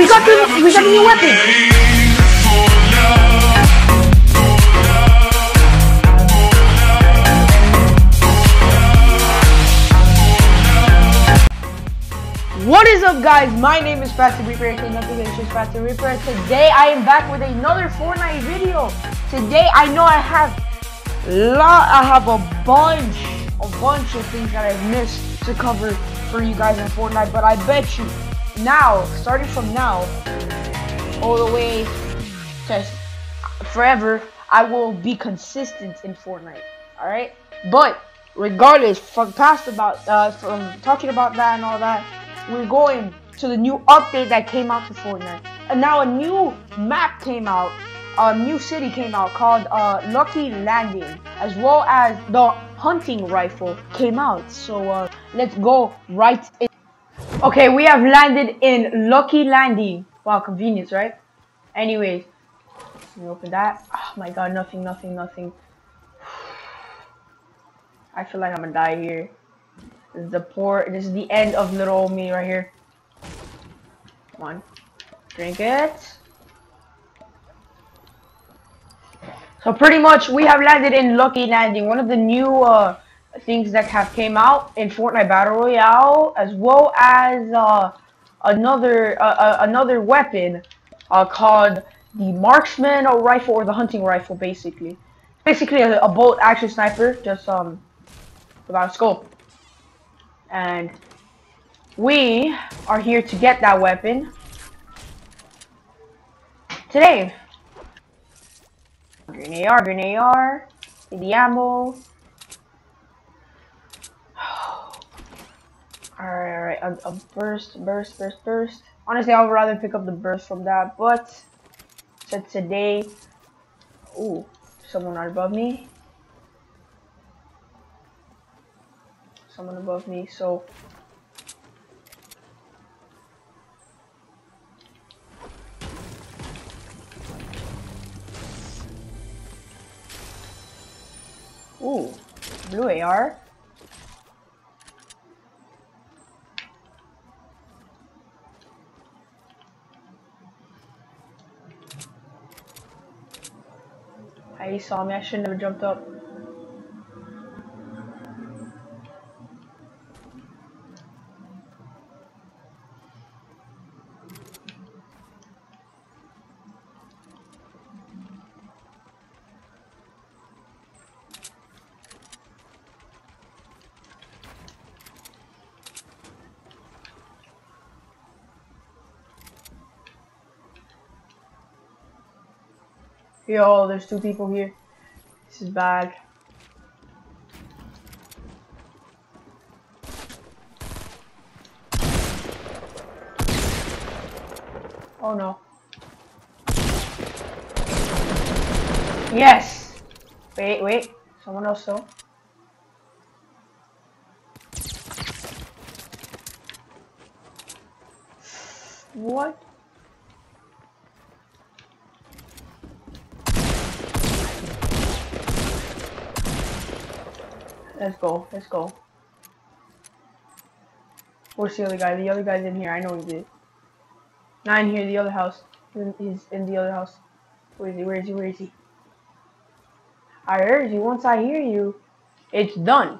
We got the we got the new weapon. What is up guys? My name is Pastor Reaper, aka nothing is just and Today I am back with another Fortnite video. Today I know I have lot I have a bunch a bunch of things that I've missed to cover for you guys in Fortnite, but I bet you now, starting from now, all the way to forever, I will be consistent in Fortnite. Alright? But regardless, from past about uh from talking about that and all that, we're going to the new update that came out to Fortnite. And now a new map came out, a new city came out called uh, Lucky Landing, as well as the hunting rifle came out. So uh, let's go right in. Okay, we have landed in Lucky Landing. Wow, convenience, right? Anyways, let me open that. Oh my god, nothing, nothing, nothing. I feel like I'm gonna die here. This is the poor. This is the end of little old me right here. Come on, drink it. So pretty much, we have landed in Lucky Landing, one of the new uh, things that have came out in Fortnite Battle Royale, as well as uh, another uh, uh, another weapon uh, called the Marksman or rifle or the hunting rifle, basically. Basically, a, a bolt action sniper, just um without a scope and we are here to get that weapon today. Green AR, green AR, the ammo. Alright, alright, a, a burst, burst, burst, burst. Honestly, I would rather pick up the burst from that, but so today, ooh, someone right above me. someone above me, so Ooh, blue AR. He saw me, I shouldn't have jumped up. Yo, there's two people here. This is bad. Oh no. Yes! Wait, wait. Someone else though. What? Let's go. Let's go. Where's the other guy? The other guy's in here. I know he did. Not in here. The other house. He's in the other house. Where is he? Where is he? Where is he? I heard you. Once I hear you, it's done.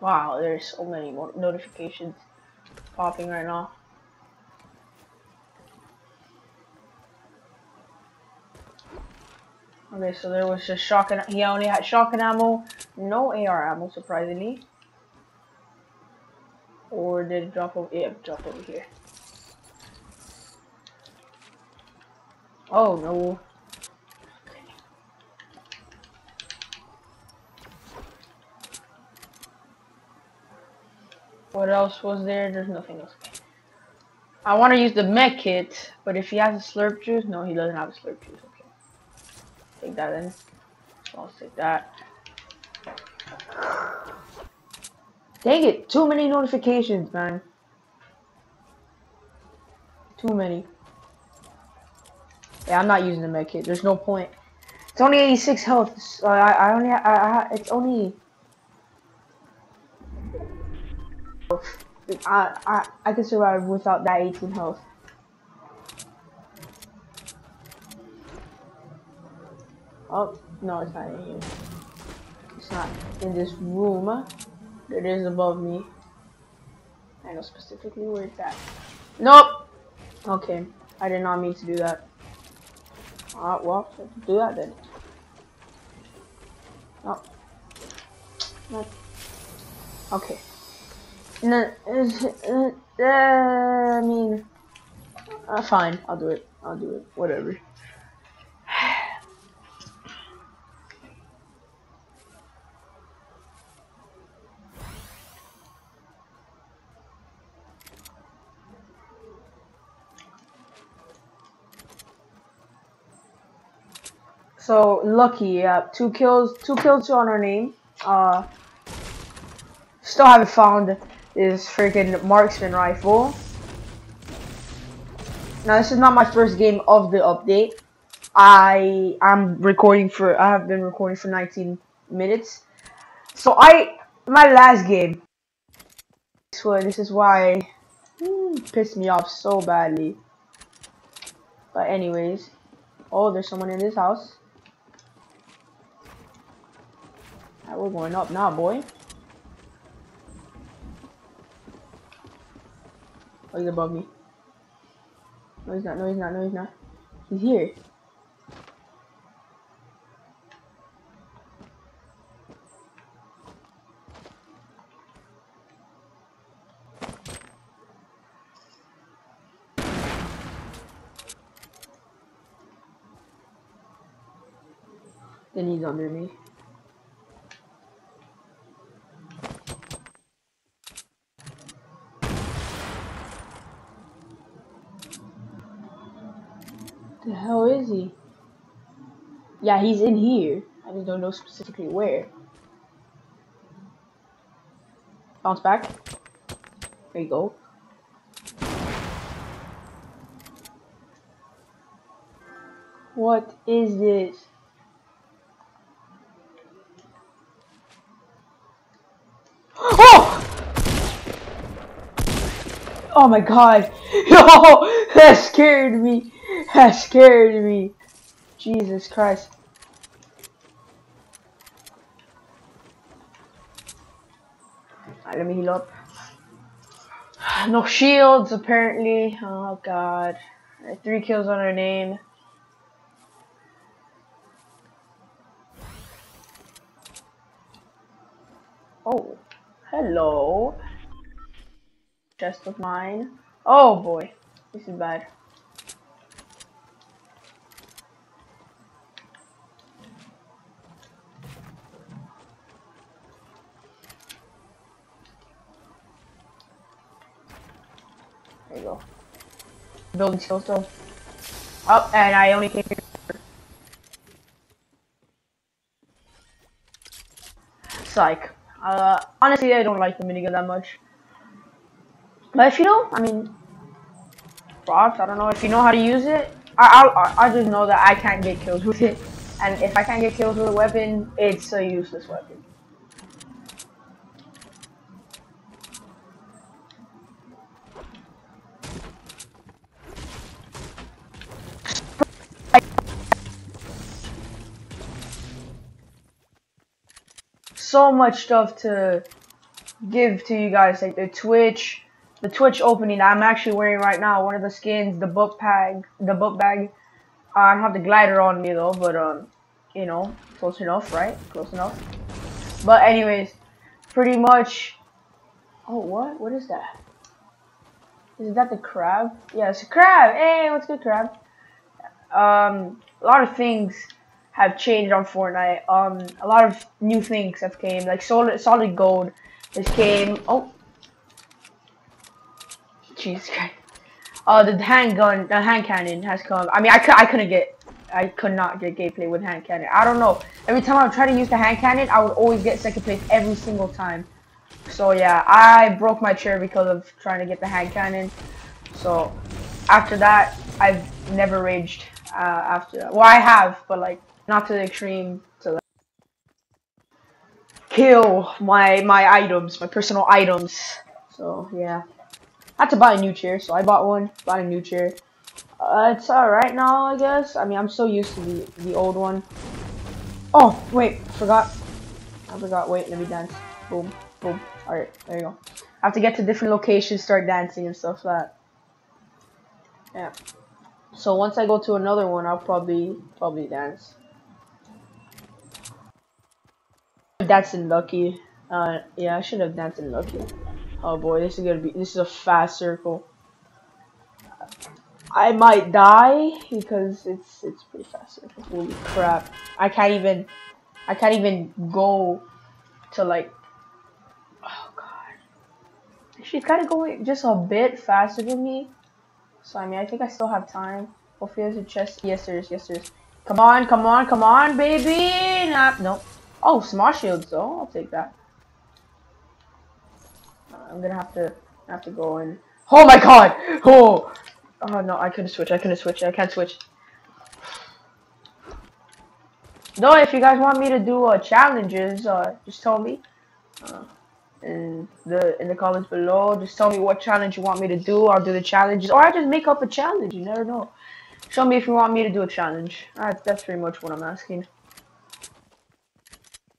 Wow, there's so many notifications popping right now. Okay, so there was just shotgun. He only had shotgun ammo, no AR ammo, surprisingly. Or did it drop over? Yeah, it dropped over here. Oh no. What else was there? There's nothing else. I want to use the med kit, but if he has a slurp juice, no, he doesn't have a slurp juice. Take that in. I'll take that. Dang it, too many notifications, man. Too many. Yeah, I'm not using the med kit. There's no point. It's only 86 health. So I, I only, I, I, it's only. I, I, I can survive without that 18 health. Oh, no, it's not in here. It's not in this room. It is above me. I know specifically where it's at. Nope! Okay, I did not mean to do that. Alright, well, do that then. Oh. No. Okay. No, uh, I mean, uh, fine, I'll do it. I'll do it. Whatever. So lucky, two kills, two kills on our name. Uh, still haven't found this freaking marksman rifle. Now this is not my first game of the update. I am recording for I have been recording for 19 minutes. So I my last game. So this is why hmm, pissed me off so badly. But anyways, oh there's someone in this house. Right, we're going up now, boy. Oh, he's above me. No, he's not. No, he's not. No, he's not. He's here. Then he's under me. The hell is he? Yeah, he's in here. I just don't know specifically where. Bounce back. There you go. What is this? Oh! Oh my god! No! That scared me! That scared me. Jesus Christ. Let me heal up. No shields, apparently. Oh, God. Three kills on her name. Oh, hello. Chest of mine. Oh, boy. This is bad. There you go. Building skill still. Oh, and I only came here. Psych. Uh, honestly, I don't like the minigun that much. But if you know, I mean, props. I don't know if you know how to use it. I I I just know that I can't get kills with it, and if I can't get kills with a weapon, it's a useless weapon. So much stuff to give to you guys, like the Twitch, the Twitch opening I'm actually wearing right now. One of the skins, the book bag, the book bag. I don't have the glider on me though, but um, you know, close enough, right? Close enough. But anyways, pretty much. Oh, what? What is that? Is that the crab? Yeah, it's a crab. Hey, what's good, crab? Um, a lot of things have changed on Fortnite. Um, a lot of new things have came, like solid solid gold This came. Oh, Jesus Christ. Uh, the handgun, the hand cannon has come. I mean, I I couldn't get, I could not get gameplay with hand cannon. I don't know. Every time I would try to use the hand cannon, I would always get second place every single time. So yeah, I broke my chair because of trying to get the hand cannon. So after that, I've never raged. Uh, after that. Well, I have, but like not to the extreme to kill my my items, my personal items. So yeah, I had to buy a new chair, so I bought one. Bought a new chair. Uh, it's alright now, I guess. I mean, I'm so used to the the old one. Oh wait, forgot. I forgot. Wait, let me dance. Boom, boom. Alright, there you go. I have to get to different locations, start dancing and stuff like that. Yeah. So once I go to another one, I'll probably probably dance. That's in Lucky. Uh, yeah, I should have danced in Lucky. Oh boy, this is gonna be. This is a fast circle. I might die because it's it's pretty fast circle. Holy crap! I can't even. I can't even go to like. Oh god. She's kind of going just a bit faster than me. So I mean, I think I still have time. Hopefully there's a chest. Yes, there's. Yes, there's. Come on, come on, come on, baby. Nah, nope. Oh, small shields though. I'll take that. I'm gonna have to have to go in. Oh my god! Oh, oh no! I couldn't switch. I couldn't switch. I can't switch. No, if you guys want me to do uh, challenges, uh, just tell me. Uh, in the in the comments below, just tell me what challenge you want me to do. I'll do the challenges, or I just make up a challenge. You never know. Show me if you want me to do a challenge. Alright, that's pretty much what I'm asking.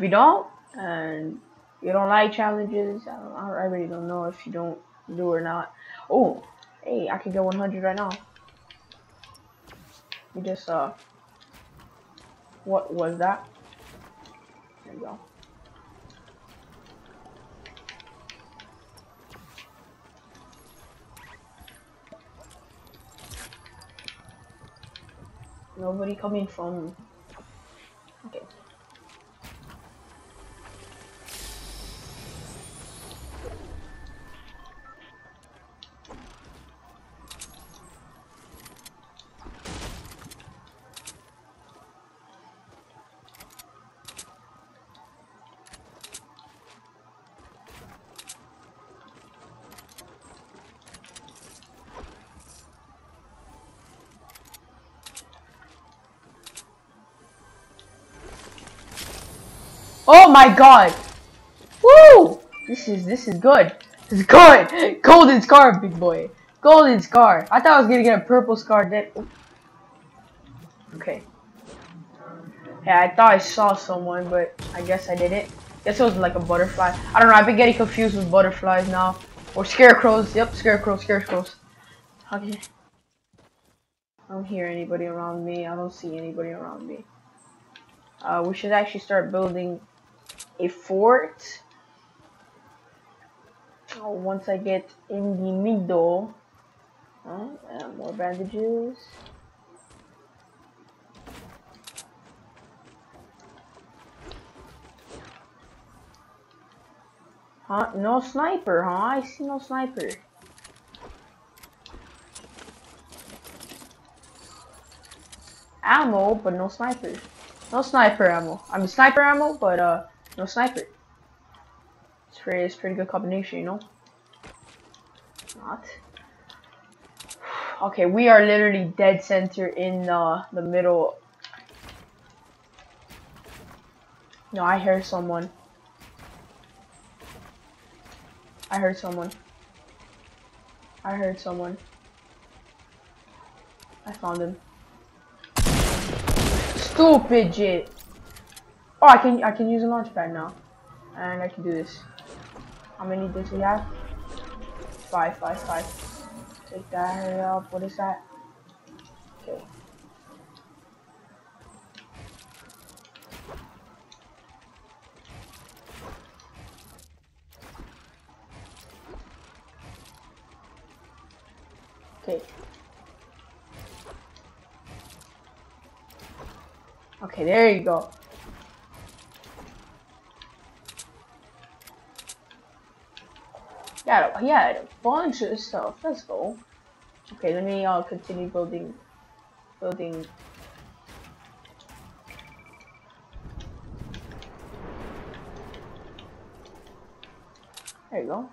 If you don't, and you don't like challenges, I, don't, I really don't know if you don't do or not. Oh, hey, I can get 100 right now. You just, uh, what was that? There you go. Nobody coming from... Oh my god! Woo! This is this is good. This is good. Golden scar, big boy. Golden scar. I thought I was gonna get a purple scar. Then. Okay. Yeah, I thought I saw someone, but I guess I didn't. Guess it was like a butterfly. I don't know. I've been getting confused with butterflies now, or scarecrows. Yep, scarecrows, scarecrows. Okay. I don't hear anybody around me. I don't see anybody around me. Uh, we should actually start building a fort. Oh, once I get in the middle, oh, more bandages. Huh? No sniper, huh? I see no sniper. Ammo, but no sniper. No sniper ammo. I mean sniper ammo, but uh, no sniper. It's pretty, it's pretty good combination, you know. Not. Okay, we are literally dead center in uh, the middle. No, I heard someone. I heard someone. I heard someone. I found him. Stupid shit. Oh, I can I can use a launch pad now, and I can do this. How many does he have? Five, five, five. Take that. Up. What is that? Okay. Okay. Okay, there you go. Yeah, yeah, a bunch of stuff. Let's go. Okay, let me uh, continue building, building. There you go.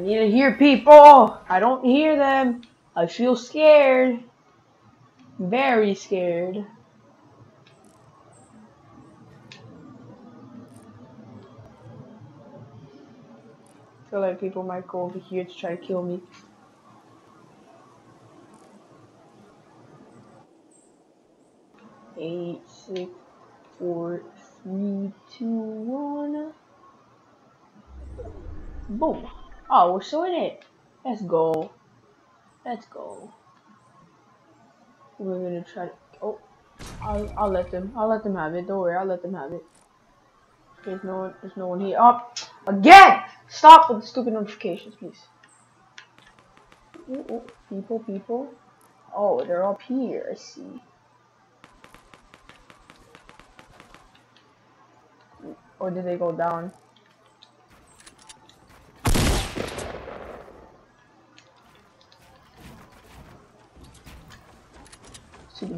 I need to hear people. I don't hear them. I feel scared. Very scared. Feel like people might go over here to try to kill me. Eight, six, four, three, two, one. Boom. Oh, we're still in it. Let's go. Let's go. We're gonna try to. Oh, I'll, I'll let them. I'll let them have it. Don't worry. I'll let them have it. There's no one. There's no one here. Up oh, again. Stop with the stupid notifications, please. Ooh, ooh, people, people. Oh, they're up here. I see. Or did they go down?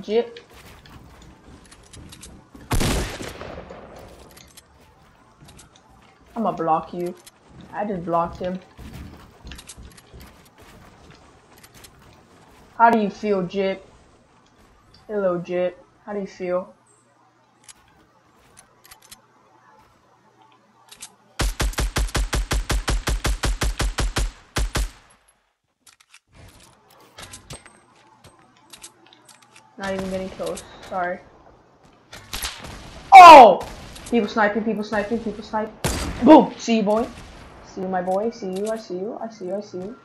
Jip. I'm gonna block you. I just blocked him. How do you feel, Jip? Hello, Jip. How do you feel? Not even getting close. Sorry. Oh! People sniping, people sniping, people sniping. Boom! See you, boy. See you, my boy. See you, I see you, I see you, I see you.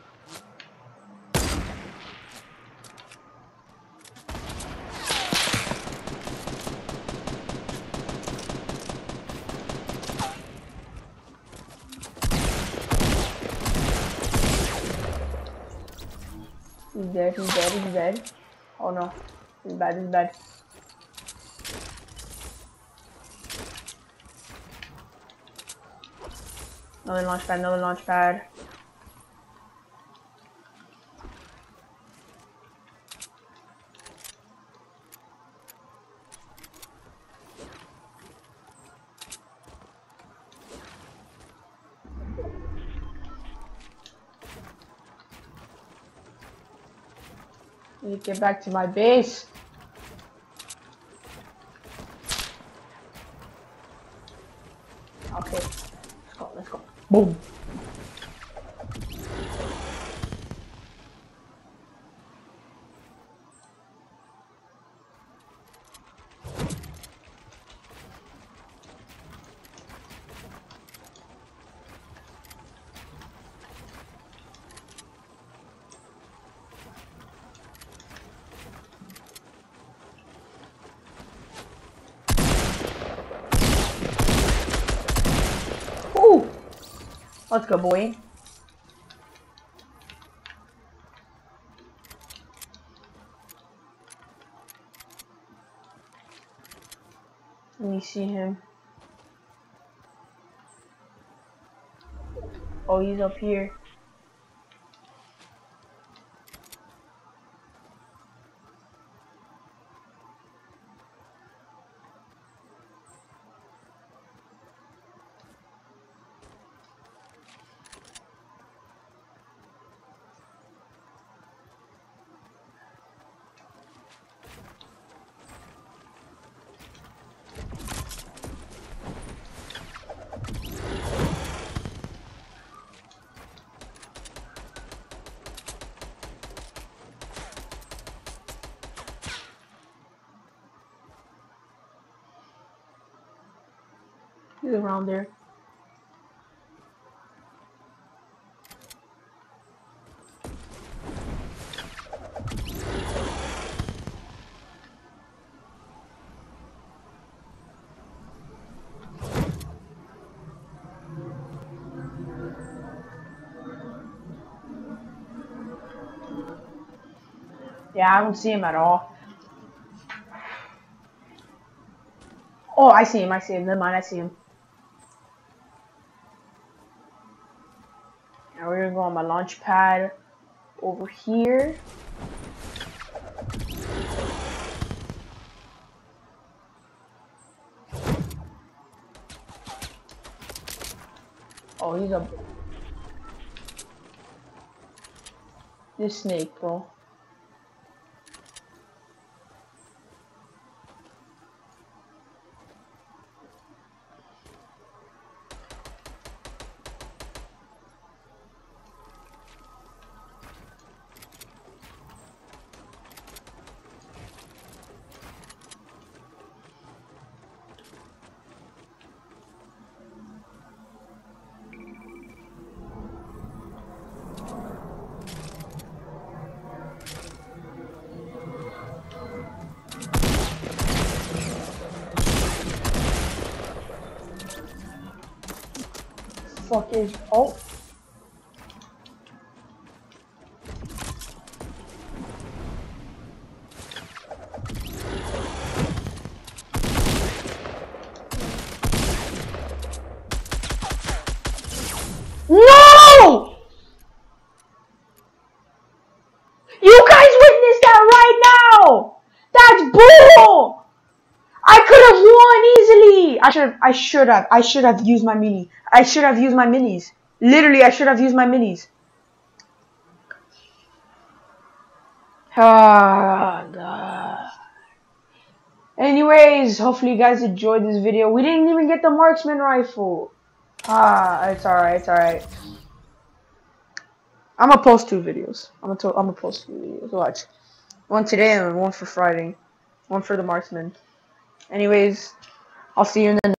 He's dead, he's dead, he's dead. Oh no. This is bad, this is bad. Another launch pad, another launch pad. Get back to my base. Okay, let's go, let's go. Boom. Let's go, boy. Let me see him. Oh, he's up here. Around there. Yeah, I don't see him at all. Oh, I see him, I see him. Never mind, I see him. Now we're gonna go on my launch pad over here. Oh, he's a... This snake, bro. Is oh I should have, I should have, I should have used my mini. I should have used my minis. Literally, I should have used my minis. Ah, Anyways, hopefully you guys enjoyed this video. We didn't even get the marksman rifle. Ah, it's alright, it's alright. I'm gonna post two videos. I'm gonna, I'm gonna post two videos. Watch. One today and one for Friday. One for the marksman. Anyways, I'll see you in the